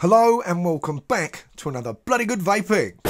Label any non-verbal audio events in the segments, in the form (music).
Hello and welcome back to another bloody good vaping.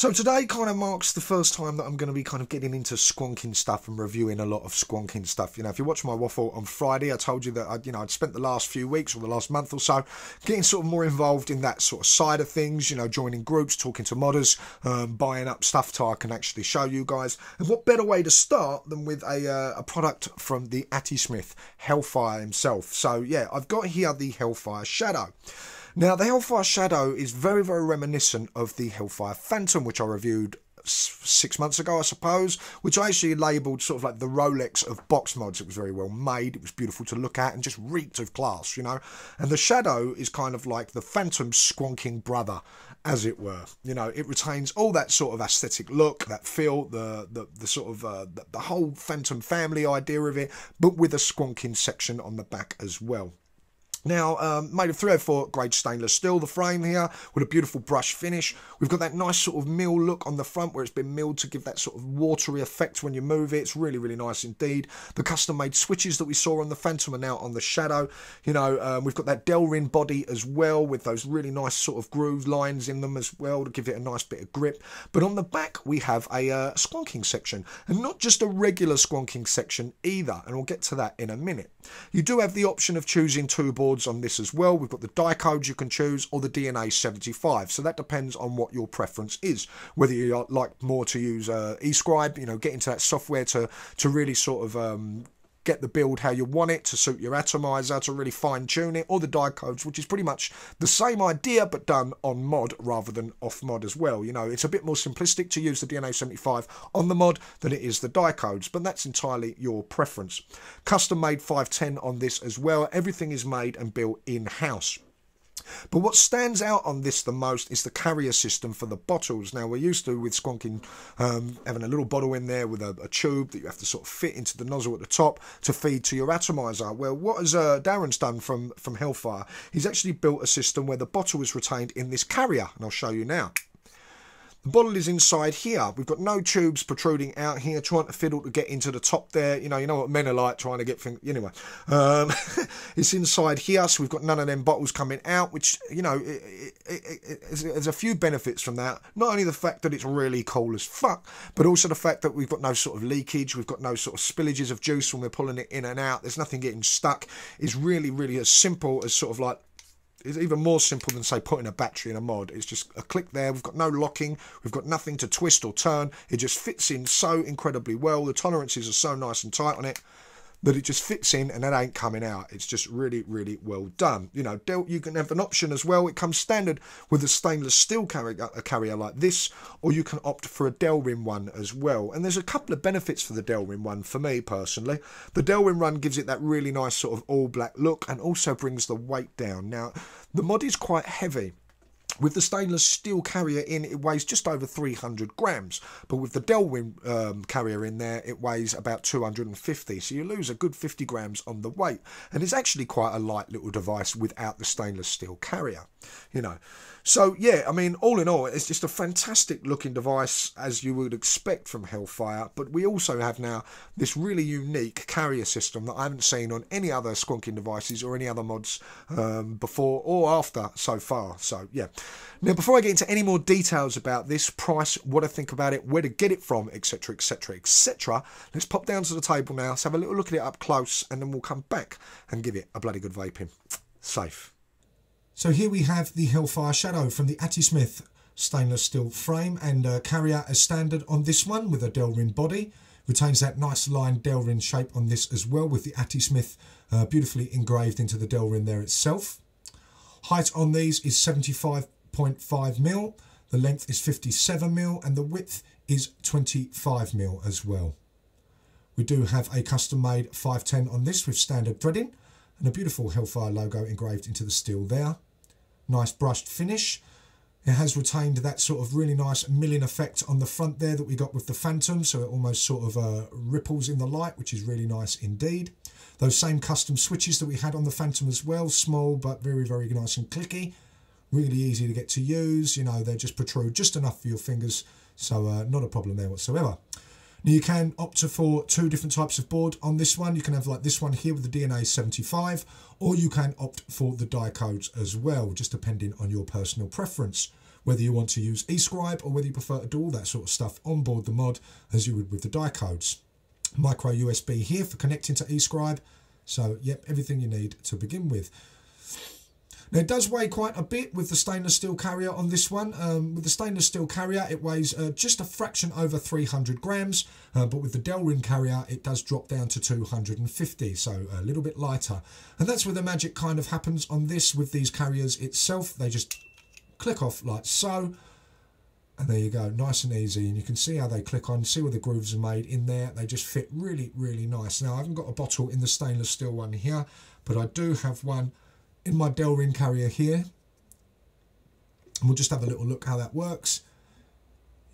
So today kind of marks the first time that I'm going to be kind of getting into squonking stuff and reviewing a lot of squonking stuff. You know, if you watch my waffle on Friday, I told you that I, you know I'd spent the last few weeks or the last month or so getting sort of more involved in that sort of side of things. You know, joining groups, talking to modders, um, buying up stuff so I can actually show you guys. And what better way to start than with a uh, a product from the Atty Smith Hellfire himself? So yeah, I've got here the Hellfire Shadow. Now, the Hellfire Shadow is very, very reminiscent of the Hellfire Phantom, which I reviewed six months ago, I suppose, which I actually labelled sort of like the Rolex of box mods. It was very well made, it was beautiful to look at, and just reeked of class, you know. And the Shadow is kind of like the Phantom squonking brother, as it were. You know, it retains all that sort of aesthetic look, that feel, the the, the sort of uh, the, the whole Phantom family idea of it, but with a squonking section on the back as well. Now, um, made of 304 grade stainless steel, the frame here with a beautiful brush finish. We've got that nice sort of mill look on the front where it's been milled to give that sort of watery effect when you move it. It's really, really nice indeed. The custom made switches that we saw on the Phantom are now on the Shadow. You know, um, we've got that Delrin body as well with those really nice sort of groove lines in them as well to give it a nice bit of grip. But on the back, we have a uh, squonking section and not just a regular squonking section either. And we'll get to that in a minute. You do have the option of choosing two boards boards on this as well. We've got the Dicodes you can choose or the DNA 75. So that depends on what your preference is. Whether you like more to use uh, eScribe, you know, get into that software to, to really sort of um, get the build how you want it to suit your atomizer to really fine tune it, or the Dicodes which is pretty much the same idea but done on mod rather than off mod as well. You know, it's a bit more simplistic to use the DNA 75 on the mod than it is the Dicodes but that's entirely your preference. Custom made 510 on this as well. Everything is made and built in house. But what stands out on this the most is the carrier system for the bottles. Now, we're used to with squonking um, having a little bottle in there with a, a, tube that you have to sort of fit into the nozzle at the top to feed to your atomizer. Well, what has uh, Darren's done from, from Hellfire? He's actually built a system where the bottle is retained in this carrier, and I'll show you now. The bottle is inside here. We've got no tubes protruding out here, trying to fiddle to get into the top there. You know, you know what men are like, trying to get things. Anyway, um, (laughs) it's inside here, so we've got none of them bottles coming out, which, you know, there's a few benefits from that. Not only the fact that it's really cool as fuck, but also the fact that we've got no sort of leakage, we've got no sort of spillages of juice when we're pulling it in and out. There's nothing getting stuck. It's really, really as simple as sort of like it's even more simple than say putting a battery in a mod. It's just a click there. We've got no locking. We've got nothing to twist or turn. It just fits in so incredibly well. The tolerances are so nice and tight on it that it just fits in and that ain't coming out. It's just really, really well done. You know, you can have an option as well. It comes standard with a stainless steel carrier, a carrier like this, or you can opt for a Delrin one as well. And there's a couple of benefits for the Delrin one for me personally. The Delrin one gives it that really nice sort of all black look and also brings the weight down. Now, the mod is quite heavy. With the stainless steel carrier in, it weighs just over 300 grams, but with the Delrin um, carrier in there, it weighs about 250. So you lose a good 50 grams on the weight, and it's actually quite a light little device without the stainless steel carrier. You know, so yeah, I mean, all in all, it's just a fantastic looking device as you would expect from Hellfire. But we also have now this really unique carrier system that I haven't seen on any other squonking devices or any other mods um, before or after so far. So yeah. Now, before I get into any more details about this price, what I think about it, where to get it from, etc., etc., etc., let's pop down to the table now. Let's have a little look at it up close, and then we'll come back and give it a bloody good vaping. Safe. So here we have the Hellfire Shadow from the Atty Smith stainless steel frame and uh, carrier as standard on this one with a Delrin body. Retains that nice line Delrin shape on this as well with the Atty Smith uh, beautifully engraved into the Delrin there itself. Height on these is 75.5 mil. The length is 57 mil and the width is 25 mil as well. We do have a custom made 510 on this with standard threading and a beautiful Hellfire logo engraved into the steel there nice brushed finish. It has retained that sort of really nice milling effect on the front there that we got with the Phantom, so it almost sort of uh, ripples in the light, which is really nice indeed. Those same custom switches that we had on the Phantom as well, small but very, very nice and clicky. Really easy to get to use, you know, they just protrude just enough for your fingers, so uh, not a problem there whatsoever. Now you can opt for two different types of board on this one. You can have like this one here with the DNA 75 or you can opt for the Dicodes as well, just depending on your personal preference. Whether you want to use eScribe or whether you prefer to do all that sort of stuff on board the mod as you would with the Dicodes. Micro USB here for connecting to eScribe. So, yep, everything you need to begin with. Now it does weigh quite a bit with the stainless steel carrier on this one. Um, with the stainless steel carrier it weighs uh, just a fraction over 300 grams uh, but with the Delrin carrier it does drop down to 250 so a little bit lighter. And that's where the magic kind of happens on this with these carriers itself. They just click off like so and there you go nice and easy and you can see how they click on see where the grooves are made in there they just fit really really nice now I haven't got a bottle in the stainless steel one here but I do have one in my Delrin carrier here. And we'll just have a little look how that works.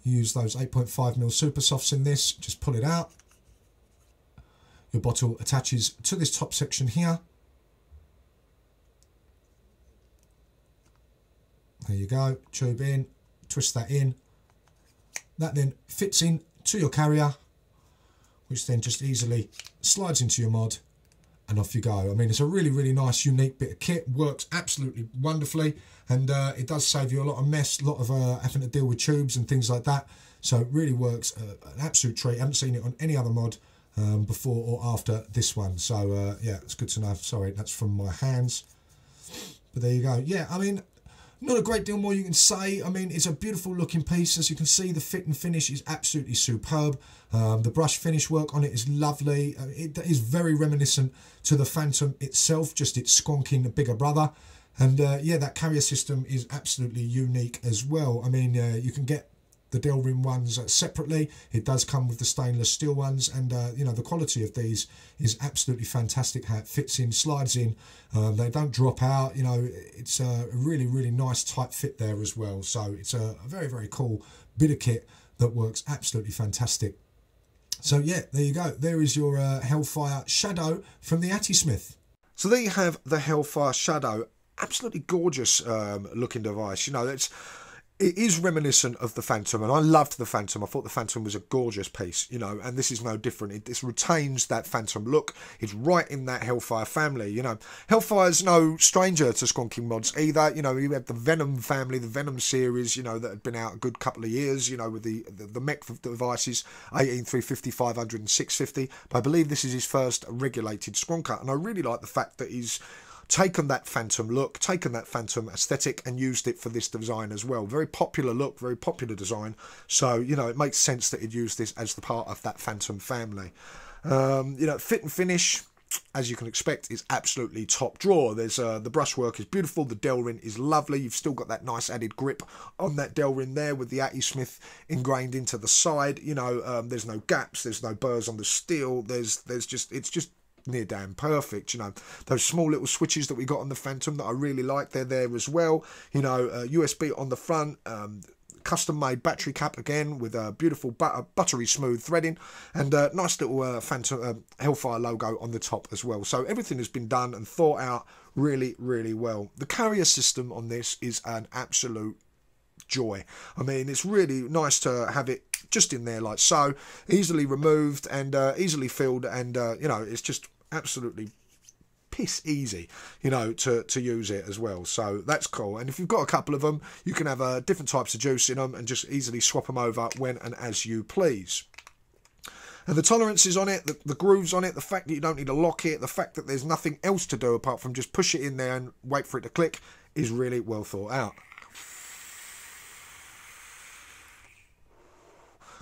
Use those 8.5mm super softs in this, just pull it out. Your bottle attaches to this top section here. There you go, tube in, twist that in. That then fits in to your carrier, which then just easily slides into your mod and off you go. I mean, it's a really, really nice, unique bit of kit. Works absolutely wonderfully, and uh, it does save you a lot of mess, a lot of uh, having to deal with tubes and things like that. So it really works, uh, an absolute treat. I haven't seen it on any other mod um, before or after this one. So uh, yeah, it's good to know. Sorry, that's from my hands. But there you go. Yeah, I mean, not a great deal more you can say. I mean, it's a beautiful looking piece. As you can see, the fit and finish is absolutely superb. Um, the brush finish work on it is lovely. Uh, it is very reminiscent to the Phantom itself, just its squonking bigger brother. And uh, yeah, that carrier system is absolutely unique as well. I mean, uh, you can get the Delrin ones uh, separately. It does come with the stainless steel ones, and uh, you know the quality of these is absolutely fantastic. How it fits in, slides in. Um, they don't drop out. You know, it's a really really nice tight fit there as well. So it's a, a very very cool bit of kit that works absolutely fantastic. So yeah, there you go. There is your uh, Hellfire Shadow from the Atty Smith. So there you have the Hellfire Shadow. Absolutely gorgeous um, looking device. You know, it's it is reminiscent of the Phantom, and I loved the Phantom. I thought the Phantom was a gorgeous piece, you know, and this is no different. It this retains that Phantom look. It's right in that Hellfire family, you know. Hellfire's no stranger to Squonking mods either. You know, you had the Venom family, the Venom series, you know, that had been out a good couple of years, you know, with the the, the mech devices, 18350, 500, and 650. But I believe this is his first regulated Squonker, and I really like the fact that he's taken that Phantom look, taken that Phantom aesthetic, and used it for this design as well. Very popular look, very popular design. So, you know, it makes sense that he'd use this as the part of that Phantom family. Um, you know, fit and finish, as you can expect, is absolutely top drawer. There's uh, the brushwork is beautiful. The Delrin is lovely. You've still got that nice added grip on that Delrin there with the Atty Smith ingrained into the side. You know, um, there's no gaps. There's no burrs on the steel. There's there's just it's just near damn perfect. You know, those small little switches that we got on the Phantom that I really like, they're there as well. You know, uh, USB on the front. Um, custom made battery cap again with a beautiful butter, buttery smooth threading and a nice little uh, Phantom uh, Hellfire logo on the top as well. So everything has been done and thought out really, really well. The carrier system on this is an absolute joy. I mean, it's really nice to have it just in there like so, easily removed and uh, easily filled, and uh, you know, it's just absolutely piss easy, you know, to, to use it as well. So that's cool. And if you've got a couple of them, you can have uh, different types of juice in them and just easily swap them over when and as you please. And the tolerances on it, the, the grooves on it, the fact that you don't need to lock it, the fact that there's nothing else to do apart from just push it in there and wait for it to click is really well thought out.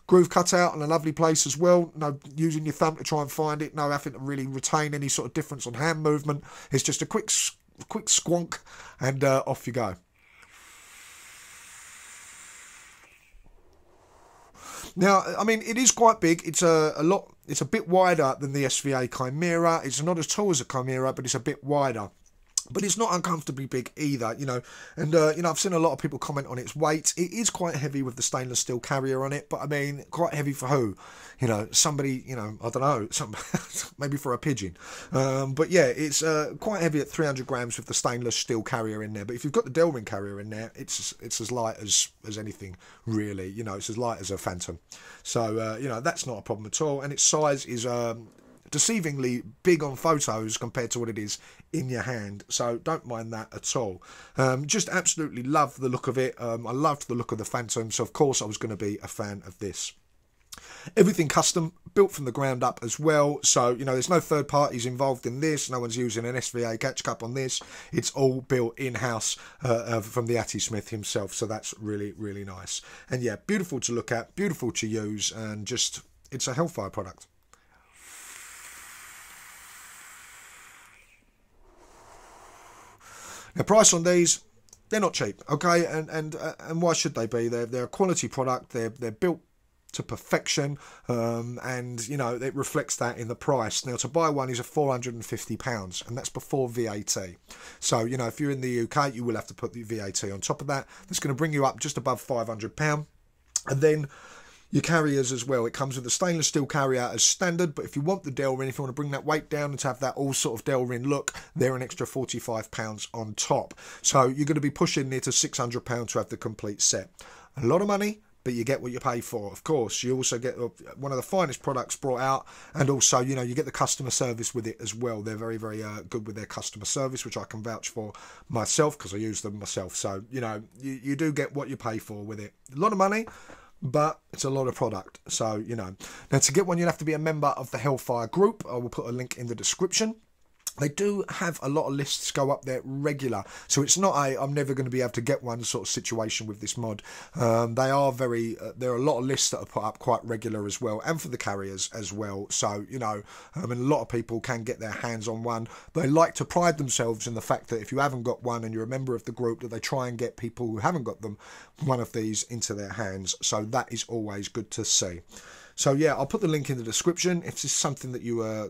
Groove cutout in a lovely place as well. No using your thumb to try and find it. No having to really retain any sort of difference on hand movement. It's just a quick, quick squonk, and uh, off you go. Now, I mean, it is quite big. It's a, a lot. It's a bit wider than the SVA Chimera. It's not as tall as a Chimera, but it's a bit wider. But it's not uncomfortably big either, you know. And uh, you know, I've seen a lot of people comment on its weight. It is quite heavy with the stainless steel carrier on it, but I mean, quite heavy for who? You know, somebody, you know, I don't know, (laughs) some maybe for a pigeon. Um, but yeah, it's uh, quite heavy at 300 grams with the stainless steel carrier in there. But if you've got the Delrin carrier in there, it's it's as light as as anything really. You know, it's as light as a Phantom. So uh, you know, that's not a problem at all. And its size is um, deceivingly big on photos compared to what it is in your hand. So don't mind that at all. Um, just absolutely love the look of it. Um, I loved the look of the Phantom, so of course I was going to be a fan of this. Everything custom, built from the ground up as well. So, you know, there's no third parties involved in this. No one's using an SVA catch cup on this. It's all built in house uh, uh, from the Atty Smith himself. So that's really, really nice. And yeah, beautiful to look at, beautiful to use, and just, it's a Hellfire product. Now, price on these, they're not cheap, okay? And and uh, and why should they be? They're they're a quality product. They're they're built to perfection, um, and you know it reflects that in the price. Now, to buy one is a four hundred and fifty pounds, and that's before VAT. So you know if you're in the UK, you will have to put the VAT on top of that. That's going to bring you up just above five hundred pound, and then your carriers as well. It comes with a stainless steel carrier as standard, but if you want the Delrin, if you want to bring that weight down and to have that all sort of Delrin look, they're an extra £45 on top. So you're going to be pushing near to £600 to have the complete set. A lot of money, but you get what you pay for. Of course, you also get uh, one of the finest products brought out, and also you know you get the customer service with it as well. They're very very uh, good with their customer service, which I can vouch for myself because I use them myself. So you know you, you do get what you pay for with it. A lot of money, but it's a lot of product. So, you know. Now, to get one, you'd have to be a member of the Hellfire group. I will put a link in the description they do have a lot of lists go up there regular. So it's not a i'm never going to be able to get one sort of situation with this mod. Um, they are very uh, there are a lot of lists that are put up quite regular as well and for the carriers as well. So you know i mean a lot of people can get their hands on one. They like to pride themselves in the fact that if you haven't got one and you're a member of the group that they try and get people who haven't got them one of these into their hands. So that is always good to see so yeah, I'll put the link in the description. If this is something that you uh,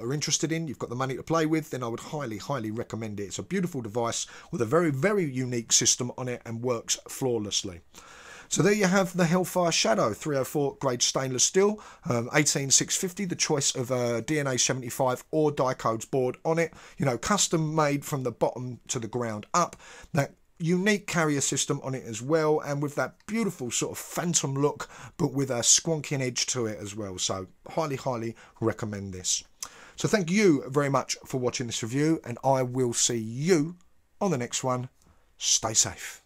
are interested in, you've got the money to play with, then I would highly, highly recommend it. It's a beautiful device with a very, very unique system on it and works flawlessly. So there you have the Hellfire Shadow 304 grade stainless steel, um, 18650, the choice of a DNA 75 or Dicodes board on it. You know, custom made from the bottom to the ground up. That unique carrier system on it as well and with that beautiful sort of phantom look but with a squonking edge to it as well. So highly highly recommend this. So thank you very much for watching this review and i will see you on the next one. Stay safe